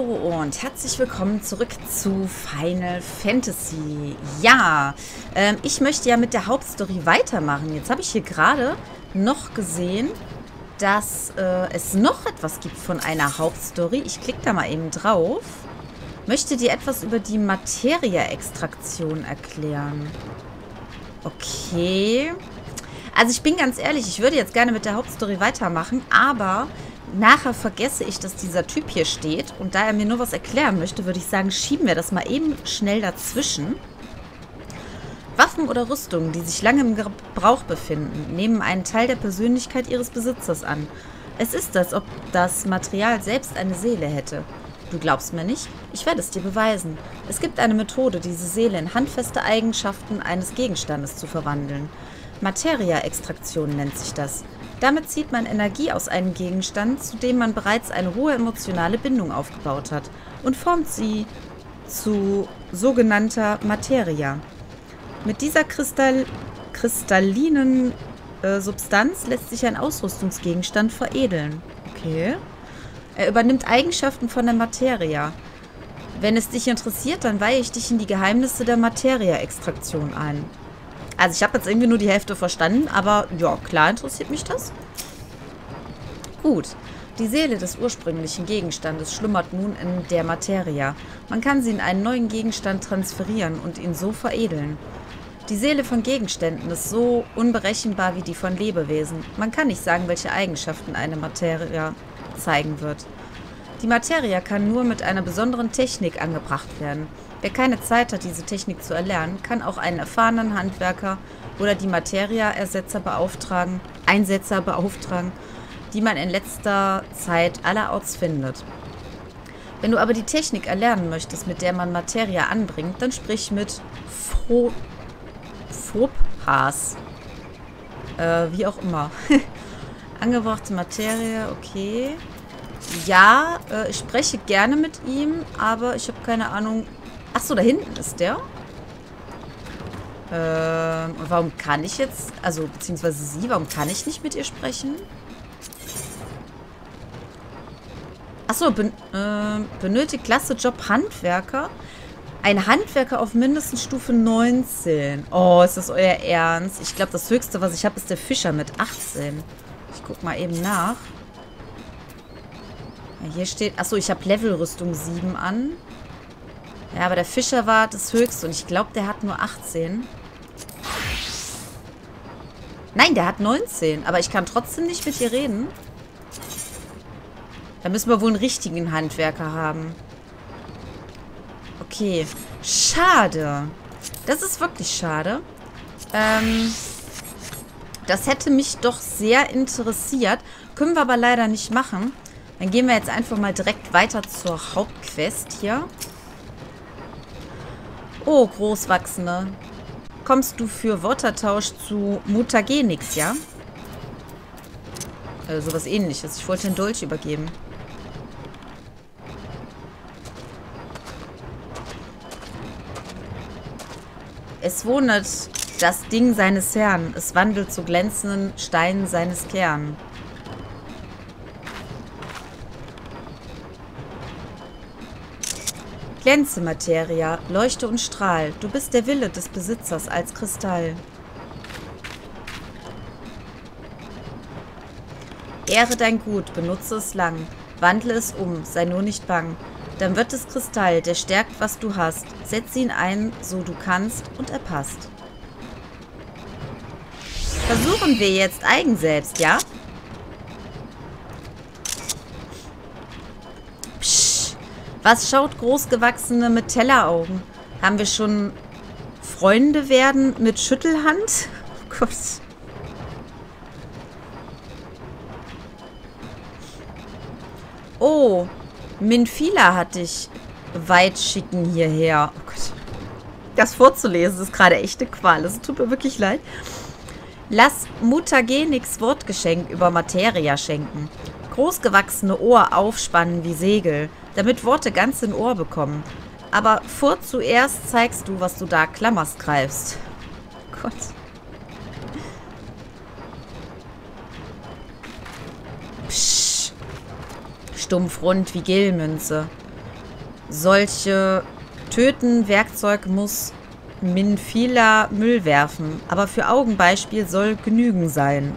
Und herzlich willkommen zurück zu Final Fantasy. Ja, ähm, ich möchte ja mit der Hauptstory weitermachen. Jetzt habe ich hier gerade noch gesehen, dass äh, es noch etwas gibt von einer Hauptstory. Ich klicke da mal eben drauf. Möchte dir etwas über die Materia-Extraktion erklären. Okay. Also ich bin ganz ehrlich, ich würde jetzt gerne mit der Hauptstory weitermachen, aber nachher vergesse ich, dass dieser Typ hier steht. Und da er mir nur was erklären möchte, würde ich sagen, schieben wir das mal eben schnell dazwischen. Waffen oder Rüstungen, die sich lange im Gebrauch befinden, nehmen einen Teil der Persönlichkeit ihres Besitzers an. Es ist, als ob das Material selbst eine Seele hätte. Du glaubst mir nicht? Ich werde es dir beweisen. Es gibt eine Methode, diese Seele in handfeste Eigenschaften eines Gegenstandes zu verwandeln. Materia-Extraktion nennt sich das. Damit zieht man Energie aus einem Gegenstand, zu dem man bereits eine hohe emotionale Bindung aufgebaut hat, und formt sie zu sogenannter Materia. Mit dieser Kristall kristallinen äh, Substanz lässt sich ein Ausrüstungsgegenstand veredeln. Okay. Er übernimmt Eigenschaften von der Materia. Wenn es dich interessiert, dann weihe ich dich in die Geheimnisse der Materia-Extraktion ein. Also ich habe jetzt irgendwie nur die Hälfte verstanden, aber ja, klar interessiert mich das. Gut. Die Seele des ursprünglichen Gegenstandes schlummert nun in der Materia. Man kann sie in einen neuen Gegenstand transferieren und ihn so veredeln. Die Seele von Gegenständen ist so unberechenbar wie die von Lebewesen. Man kann nicht sagen, welche Eigenschaften eine Materia zeigen wird. Die Materia kann nur mit einer besonderen Technik angebracht werden. Wer keine Zeit hat, diese Technik zu erlernen, kann auch einen erfahrenen Handwerker oder die Materia-Ersetzer beauftragen, Einsetzer beauftragen, die man in letzter Zeit allerorts findet. Wenn du aber die Technik erlernen möchtest, mit der man Materia anbringt, dann sprich mit Fo Fobhas. Äh, wie auch immer. Angebrachte Materie, okay. Ja, äh, ich spreche gerne mit ihm, aber ich habe keine Ahnung, Achso, da hinten ist der. Ähm, warum kann ich jetzt, also beziehungsweise sie, warum kann ich nicht mit ihr sprechen? Achso, ben, äh, benötigt Klasse Job Handwerker. Ein Handwerker auf mindestens Stufe 19. Oh, ist das euer Ernst? Ich glaube, das höchste, was ich habe, ist der Fischer mit 18. Ich guck mal eben nach. Ja, hier steht... Achso, ich habe Levelrüstung 7 an. Ja, aber der Fischer war das höchste und ich glaube, der hat nur 18. Nein, der hat 19. Aber ich kann trotzdem nicht mit ihr reden. Da müssen wir wohl einen richtigen Handwerker haben. Okay. Schade. Das ist wirklich schade. Ähm, das hätte mich doch sehr interessiert. Können wir aber leider nicht machen. Dann gehen wir jetzt einfach mal direkt weiter zur Hauptquest hier. Oh, Großwachsende. Kommst du für Wortertausch zu Mutagenix, ja? Äh, sowas ähnliches. Ich wollte den Dolch übergeben. Es wohnet das Ding seines Herrn. Es wandelt zu glänzenden Steinen seines Kern. Glänze, Materia, leuchte und strahl. Du bist der Wille des Besitzers als Kristall. Ehre dein Gut, benutze es lang. Wandle es um, sei nur nicht bang. Dann wird es Kristall, der stärkt, was du hast. Setz ihn ein, so du kannst, und er passt. Versuchen wir jetzt eigen selbst, ja? Was schaut großgewachsene mit Telleraugen? Haben wir schon Freunde werden mit Schüttelhand? Oh Gott. Oh, Minfila hat dich weit schicken hierher. Oh Gott. Das vorzulesen ist gerade echte Qual. Es tut mir wirklich leid. Lass Mutagenix Wortgeschenk über Materia schenken. Großgewachsene Ohr aufspannen wie Segel damit Worte ganz in Ohr bekommen. Aber vor zuerst zeigst du, was du da klammerst greifst. Gott. Psch. Stumpf rund wie Gelmünze. solche töten Werkzeug muss Minfila Müll werfen. Aber für Augenbeispiel soll genügen sein.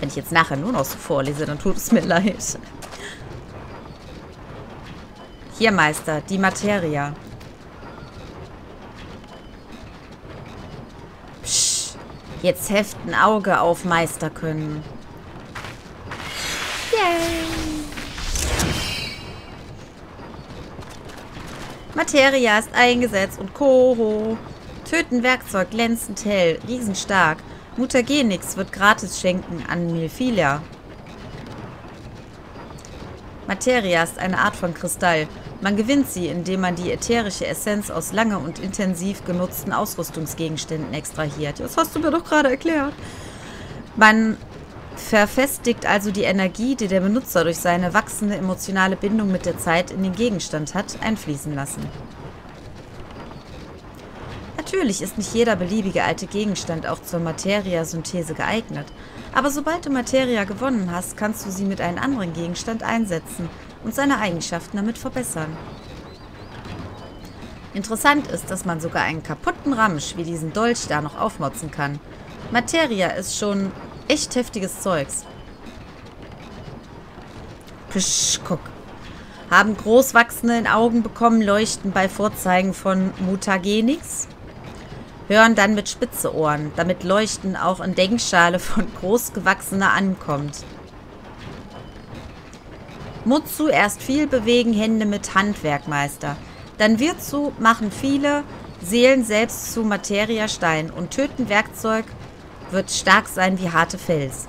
Wenn ich jetzt nachher nur noch so vorlese, dann tut es mir leid. Hier, Meister, die Materia. Psch, jetzt heft ein Auge auf Meister können. Yay! Materia ist eingesetzt und Koho. Töten Werkzeug glänzend hell, riesenstark. Mutagenix wird gratis schenken an Milfilia. Materia ist eine Art von Kristall. Man gewinnt sie, indem man die ätherische Essenz aus lange und intensiv genutzten Ausrüstungsgegenständen extrahiert. Das hast du mir doch gerade erklärt. Man verfestigt also die Energie, die der Benutzer durch seine wachsende emotionale Bindung mit der Zeit in den Gegenstand hat, einfließen lassen. Natürlich ist nicht jeder beliebige alte Gegenstand auch zur Materia-Synthese geeignet, aber sobald du Materia gewonnen hast, kannst du sie mit einem anderen Gegenstand einsetzen und seine Eigenschaften damit verbessern. Interessant ist, dass man sogar einen kaputten Ramsch wie diesen Dolch da noch aufmotzen kann. Materia ist schon echt heftiges Zeugs. Psch, guck. Haben Großwachsende in Augen bekommen, leuchten bei Vorzeigen von Mutagenix. Hören dann mit spitze Ohren, damit Leuchten auch in Denkschale von Großgewachsener ankommt. Mutzu erst viel bewegen, Hände mit Handwerkmeister. Dann Wirzu machen viele Seelen selbst zu Materia Stein und töten Werkzeug wird stark sein wie harte Fels.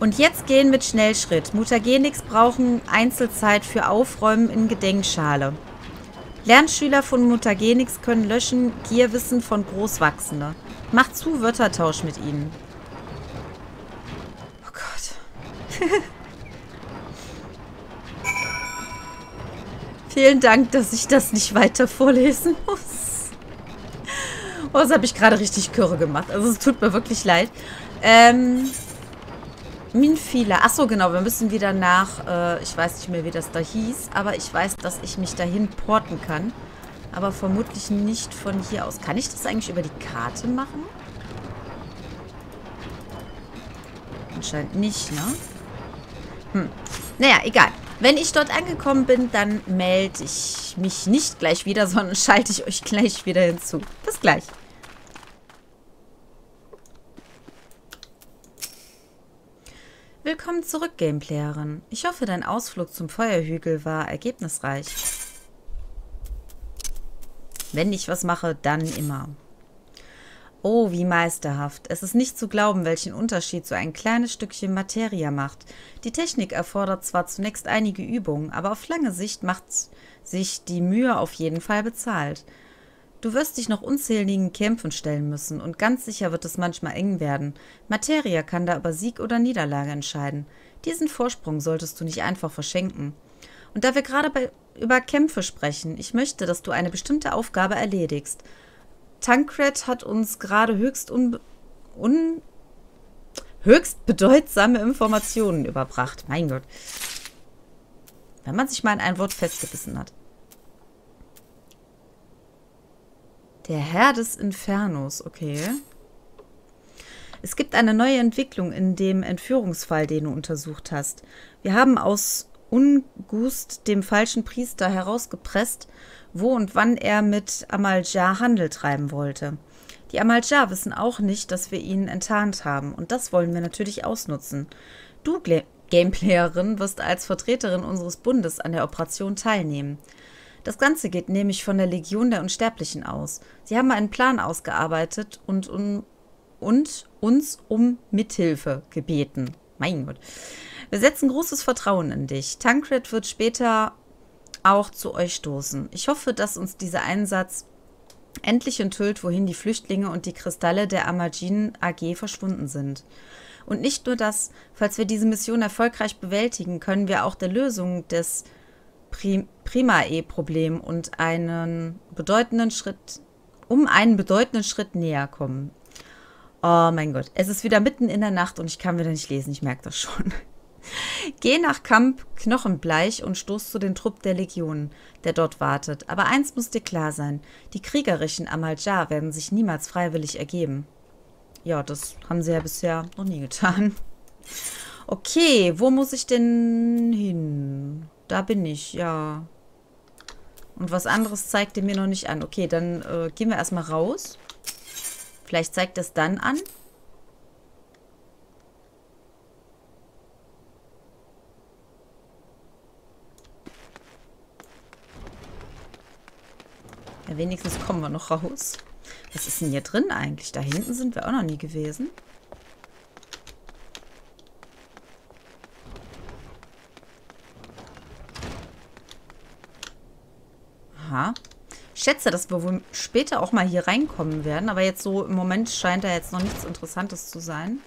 Und jetzt gehen mit Schnellschritt. Mutagenix brauchen Einzelzeit für Aufräumen in Gedenkschale. Lernschüler von Mutagenix können löschen Gierwissen von Großwachsende. Macht zu Wörtertausch mit ihnen. Oh Gott. Vielen Dank, dass ich das nicht weiter vorlesen muss. Oh, das habe ich gerade richtig Kürre gemacht. Also es tut mir wirklich leid. Ähm, Minfila. Achso, genau. Wir müssen wieder nach, äh, ich weiß nicht mehr, wie das da hieß, aber ich weiß, dass ich mich dahin porten kann. Aber vermutlich nicht von hier aus. Kann ich das eigentlich über die Karte machen? Anscheinend nicht, ne? Hm. Naja, egal. Wenn ich dort angekommen bin, dann melde ich mich nicht gleich wieder, sondern schalte ich euch gleich wieder hinzu. Bis gleich. Willkommen zurück, Gameplayerin. Ich hoffe, dein Ausflug zum Feuerhügel war ergebnisreich. Wenn ich was mache, dann immer. Oh, wie meisterhaft. Es ist nicht zu glauben, welchen Unterschied so ein kleines Stückchen Materia macht. Die Technik erfordert zwar zunächst einige Übungen, aber auf lange Sicht macht sich die Mühe auf jeden Fall bezahlt. Du wirst dich noch unzähligen Kämpfen stellen müssen und ganz sicher wird es manchmal eng werden. Materia kann da über Sieg oder Niederlage entscheiden. Diesen Vorsprung solltest du nicht einfach verschenken. Und da wir gerade bei, über Kämpfe sprechen, ich möchte, dass du eine bestimmte Aufgabe erledigst. Tancred hat uns gerade höchst un, un, höchst bedeutsame Informationen überbracht. Mein Gott. Wenn man sich mal in ein Wort festgebissen hat. Der Herr des Infernos, okay. Es gibt eine neue Entwicklung in dem Entführungsfall, den du untersucht hast. Wir haben aus Ungust dem falschen Priester herausgepresst, wo und wann er mit Amaljar Handel treiben wollte. Die Amaljar wissen auch nicht, dass wir ihn enttarnt haben, und das wollen wir natürlich ausnutzen. Du, Gameplayerin, wirst als Vertreterin unseres Bundes an der Operation teilnehmen. Das Ganze geht nämlich von der Legion der Unsterblichen aus. Sie haben einen Plan ausgearbeitet und, um, und uns um Mithilfe gebeten. Mein Gott. Wir setzen großes Vertrauen in dich. Tancred wird später auch zu euch stoßen. Ich hoffe, dass uns dieser Einsatz endlich enthüllt, wohin die Flüchtlinge und die Kristalle der Amagin AG verschwunden sind. Und nicht nur das, falls wir diese Mission erfolgreich bewältigen, können wir auch der Lösung des Primae-Problem und einen bedeutenden Schritt, um einen bedeutenden Schritt näher kommen. Oh mein Gott, es ist wieder mitten in der Nacht und ich kann wieder nicht lesen, ich merke das schon. Geh nach Camp Knochenbleich und stoß zu den Trupp der Legion, der dort wartet. Aber eins muss dir klar sein: Die kriegerischen Amaljar werden sich niemals freiwillig ergeben. Ja, das haben sie ja bisher noch nie getan. Okay, wo muss ich denn hin? Da bin ich, ja. Und was anderes zeigt er mir noch nicht an. Okay, dann äh, gehen wir erstmal raus. Vielleicht zeigt es dann an. Wenigstens kommen wir noch raus. Was ist denn hier drin eigentlich? Da hinten sind wir auch noch nie gewesen. Aha. Ich schätze, dass wir wohl später auch mal hier reinkommen werden. Aber jetzt so im Moment scheint da jetzt noch nichts Interessantes zu sein.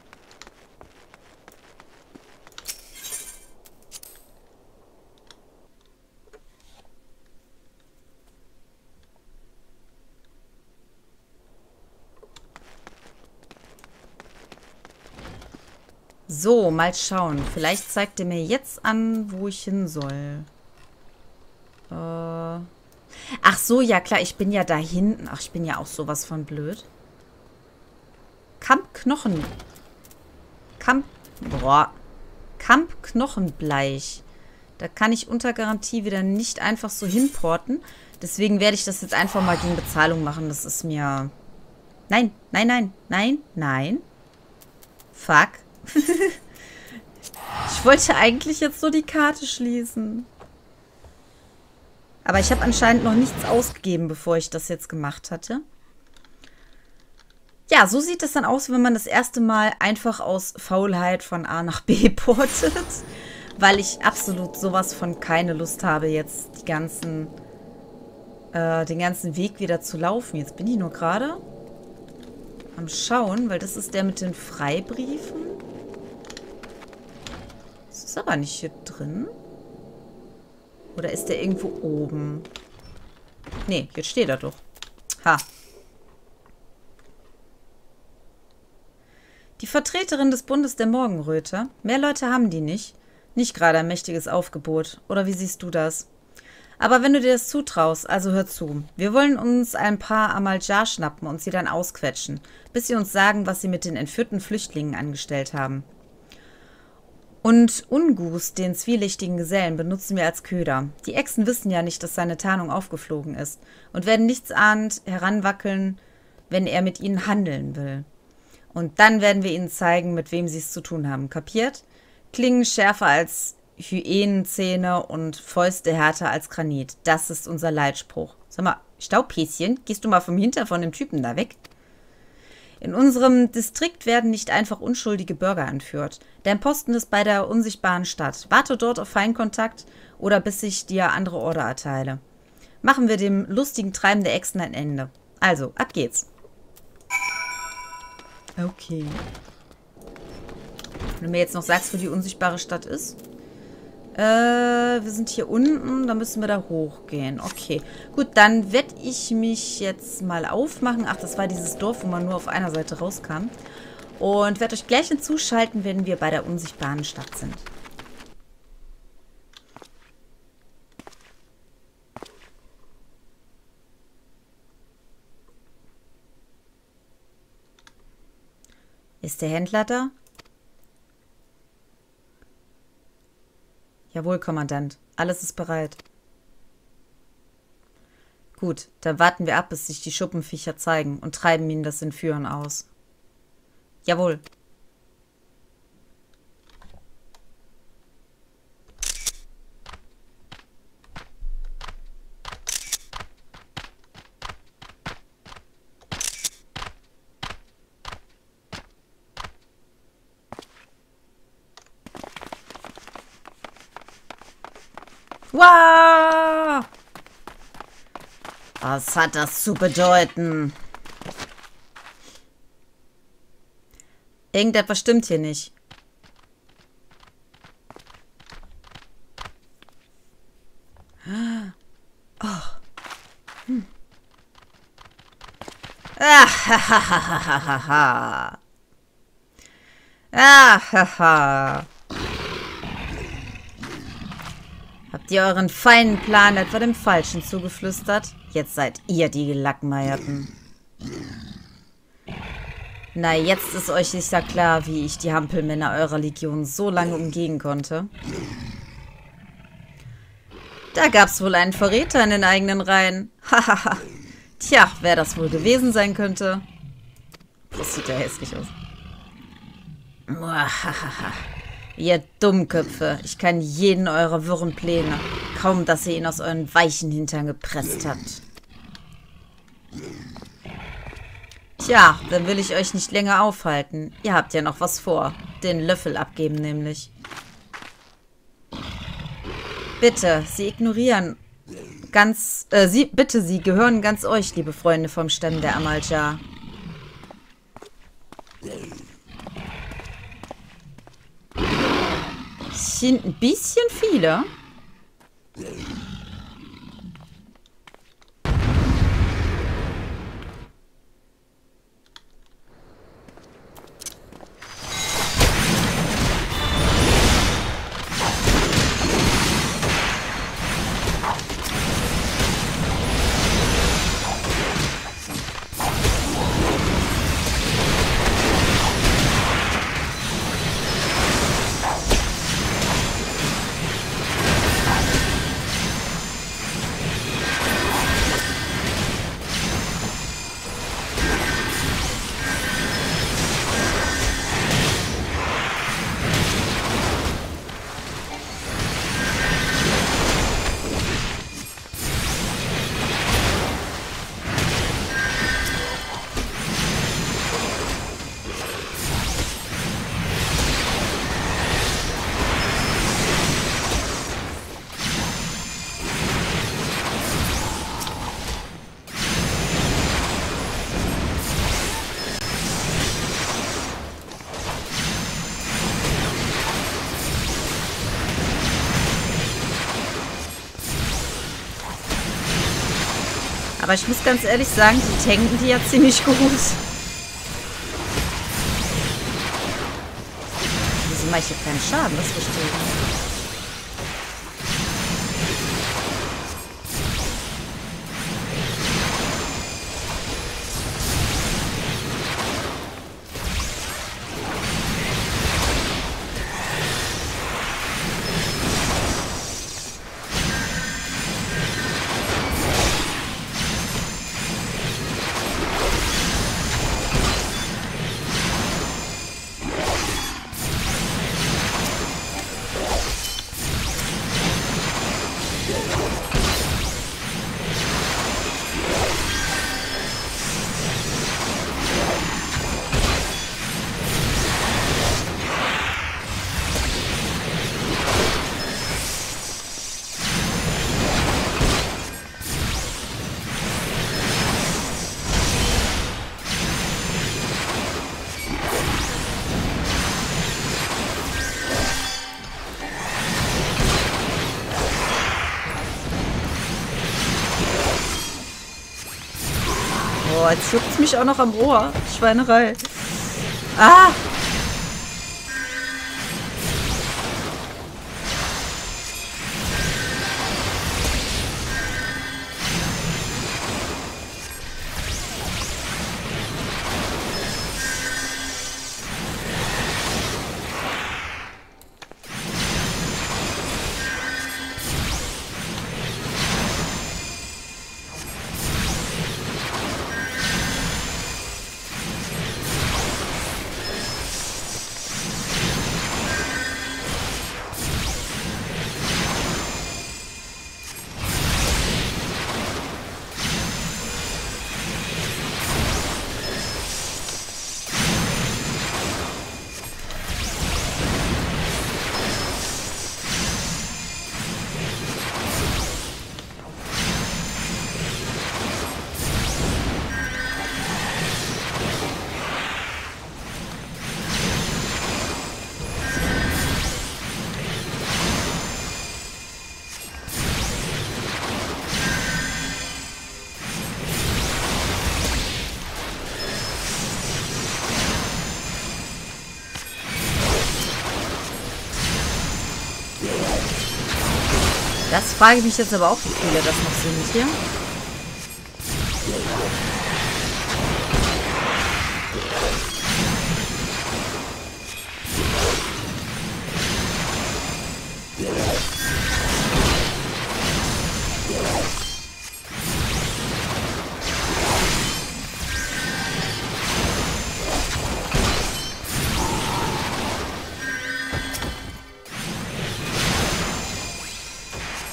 So, mal schauen. Vielleicht zeigt er mir jetzt an, wo ich hin soll. Äh... Ach so, ja klar, ich bin ja da hinten. Ach, ich bin ja auch sowas von blöd. Kamp Knochen. Kamp... Boah. Kamp Knochenbleich. Da kann ich unter Garantie wieder nicht einfach so hinporten. Deswegen werde ich das jetzt einfach mal gegen Bezahlung machen. Das ist mir... Nein, nein, nein, nein, nein. Fuck. ich wollte eigentlich jetzt so die Karte schließen. Aber ich habe anscheinend noch nichts ausgegeben, bevor ich das jetzt gemacht hatte. Ja, so sieht es dann aus, wenn man das erste Mal einfach aus Faulheit von A nach B portet. Weil ich absolut sowas von keine Lust habe, jetzt die ganzen, äh, den ganzen Weg wieder zu laufen. Jetzt bin ich nur gerade am Schauen, weil das ist der mit den Freibriefen. Das ist aber nicht hier drin. Oder ist der irgendwo oben? Nee, jetzt steht er doch. Ha. Die Vertreterin des Bundes der Morgenröte. Mehr Leute haben die nicht. Nicht gerade ein mächtiges Aufgebot. Oder wie siehst du das? Aber wenn du dir das zutraust, also hör zu. Wir wollen uns ein paar Amaljar schnappen und sie dann ausquetschen, bis sie uns sagen, was sie mit den entführten Flüchtlingen angestellt haben. Und Ungus, den zwielichtigen Gesellen, benutzen wir als Köder. Die Echsen wissen ja nicht, dass seine Tarnung aufgeflogen ist und werden nichtsahnend heranwackeln, wenn er mit ihnen handeln will. Und dann werden wir ihnen zeigen, mit wem sie es zu tun haben. Kapiert? Klingen schärfer als Hyänenzähne und Fäuste härter als Granit. Das ist unser Leitspruch. Sag mal, Staubhäschen, gehst du mal vom Hinter von dem Typen da weg? In unserem Distrikt werden nicht einfach unschuldige Bürger entführt. Dein Posten ist bei der unsichtbaren Stadt. Warte dort auf Feinkontakt oder bis ich dir andere Order erteile. Machen wir dem lustigen Treiben der Echsen ein Ende. Also, ab geht's. Okay. Wenn du mir jetzt noch sagst, wo die unsichtbare Stadt ist. Äh, wir sind hier unten. Dann müssen wir da hochgehen. Okay. Gut, dann werde ich mich jetzt mal aufmachen. Ach, das war dieses Dorf, wo man nur auf einer Seite rauskam. Und werde euch gleich hinzuschalten, wenn wir bei der unsichtbaren Stadt sind. Ist der Händler da? Jawohl, Kommandant. Alles ist bereit. Gut, dann warten wir ab, bis sich die Schuppenviecher zeigen und treiben ihnen das Entführen aus. Jawohl. Was hat das zu bedeuten? Irgendetwas stimmt hier nicht. Oh. Hm. Ah, ha, ha, ha, ha, ha, ha. Ah, ha, ha. Habt ihr euren feinen Plan etwa dem Falschen zugeflüstert? Jetzt seid ihr die Gelackmeierten. Na, jetzt ist euch sicher klar, wie ich die Hampelmänner eurer Legion so lange umgehen konnte. Da gab's wohl einen Verräter in den eigenen Reihen. Hahaha. Tja, wer das wohl gewesen sein könnte. Das sieht ja hässlich aus. Muahaha. Ihr Dummköpfe, ich kann jeden eurer wirren Pläne. Kaum, dass ihr ihn aus euren weichen Hintern gepresst habt. Tja, dann will ich euch nicht länger aufhalten. Ihr habt ja noch was vor. Den Löffel abgeben nämlich. Bitte, Sie ignorieren ganz... Äh, Sie, bitte, Sie gehören ganz euch, liebe Freunde vom Stamm der Amalja. Sind ein bisschen viele. Aber ich muss ganz ehrlich sagen, die tanken die ja ziemlich gut. Wieso mache ich hier keinen Schaden? Das verstehe ich nicht. Jetzt es mich auch noch am Ohr. Schweinerei. Ah! Das frage ich mich jetzt aber auch, wie viele das noch sind hier.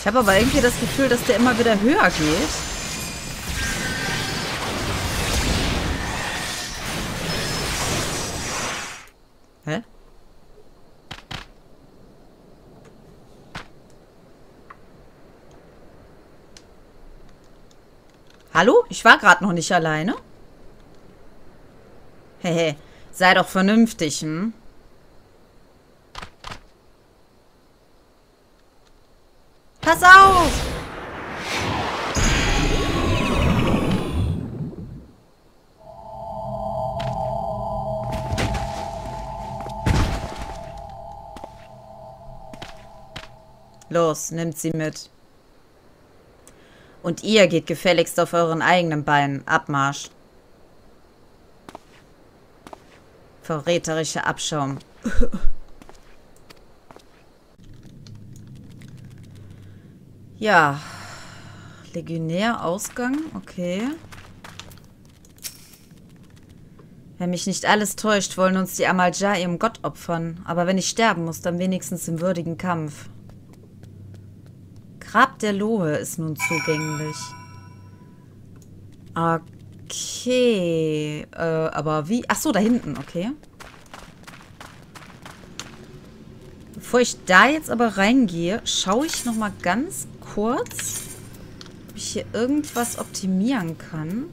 Ich habe aber irgendwie das Gefühl, dass der immer wieder höher geht. Hä? Hallo? Ich war gerade noch nicht alleine. Hehe, sei doch vernünftig, hm? Pass auf! Los, nimmt sie mit. Und ihr geht gefälligst auf euren eigenen Beinen. Abmarsch. Verräterischer Abschaum. Ja. Legionär-Ausgang. Okay. Wenn mich nicht alles täuscht, wollen uns die Amalja ihrem Gott opfern. Aber wenn ich sterben muss, dann wenigstens im würdigen Kampf. Grab der Lohe ist nun zugänglich. Okay. Äh, aber wie? Ach so, da hinten. Okay. Bevor ich da jetzt aber reingehe, schaue ich noch mal ganz kurz, ob ich hier irgendwas optimieren kann.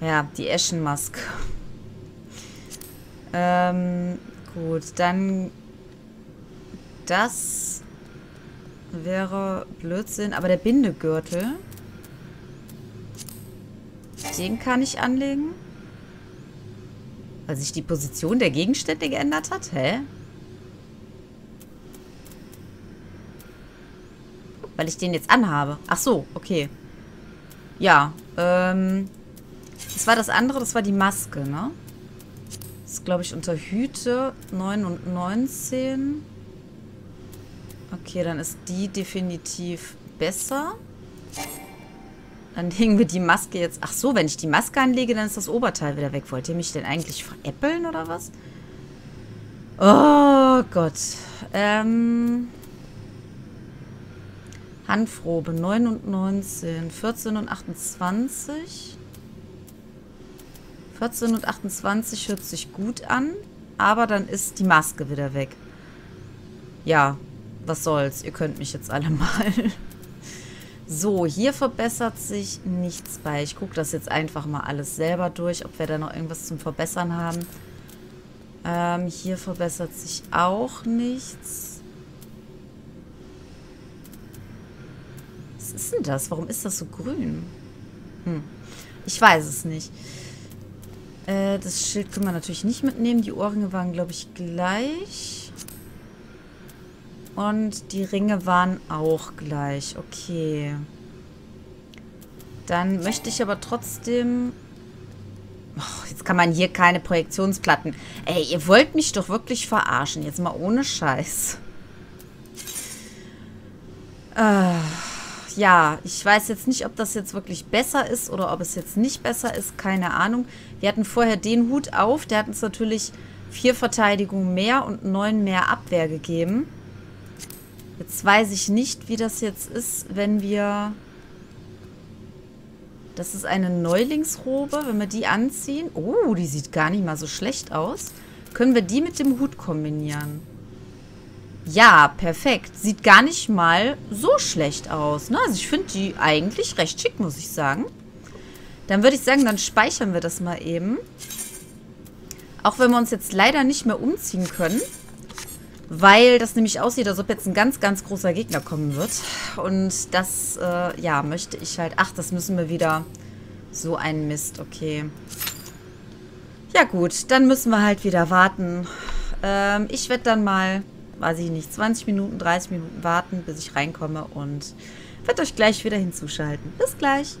Ja, die Eschenmaske. ähm, gut, dann das wäre Blödsinn. Aber der Bindegürtel, den kann ich anlegen. Weil sich die Position der Gegenstände geändert hat? Hä? Weil ich den jetzt anhabe. Ach so, okay. Ja, ähm... Das war das andere, das war die Maske, ne? Das ist, glaube ich, unter Hüte 9 und 19. Okay, dann ist die definitiv besser. Dann legen wir die Maske jetzt... Ach so, wenn ich die Maske anlege, dann ist das Oberteil wieder weg. Wollt ihr mich denn eigentlich veräppeln oder was? Oh Gott. Ähm... Handprobe 9 und 19, 14 und 28. 14 und 28 hört sich gut an, aber dann ist die Maske wieder weg. Ja, was soll's. Ihr könnt mich jetzt alle mal. So, hier verbessert sich nichts bei. Ich gucke das jetzt einfach mal alles selber durch, ob wir da noch irgendwas zum Verbessern haben. Ähm, hier verbessert sich auch nichts. Ist denn das? Warum ist das so grün? Hm. Ich weiß es nicht. Äh, das Schild können wir natürlich nicht mitnehmen. Die Ohrringe waren, glaube ich, gleich. Und die Ringe waren auch gleich. Okay. Dann möchte ich aber trotzdem... Oh, jetzt kann man hier keine Projektionsplatten. Ey, ihr wollt mich doch wirklich verarschen. Jetzt mal ohne Scheiß. Äh ja, ich weiß jetzt nicht, ob das jetzt wirklich besser ist oder ob es jetzt nicht besser ist. Keine Ahnung. Wir hatten vorher den Hut auf. Der hat uns natürlich vier Verteidigung mehr und neun mehr Abwehr gegeben. Jetzt weiß ich nicht, wie das jetzt ist, wenn wir... Das ist eine Neulingsrobe. Wenn wir die anziehen... Oh, die sieht gar nicht mal so schlecht aus. Können wir die mit dem Hut kombinieren? Ja, perfekt. Sieht gar nicht mal so schlecht aus. Ne? Also ich finde die eigentlich recht schick, muss ich sagen. Dann würde ich sagen, dann speichern wir das mal eben. Auch wenn wir uns jetzt leider nicht mehr umziehen können. Weil das nämlich aussieht, als ob jetzt ein ganz, ganz großer Gegner kommen wird. Und das, äh, ja, möchte ich halt... Ach, das müssen wir wieder... So ein Mist, okay. Ja gut, dann müssen wir halt wieder warten. Ähm, ich werde dann mal weiß ich nicht, 20 Minuten, 30 Minuten warten, bis ich reinkomme und werde euch gleich wieder hinzuschalten. Bis gleich.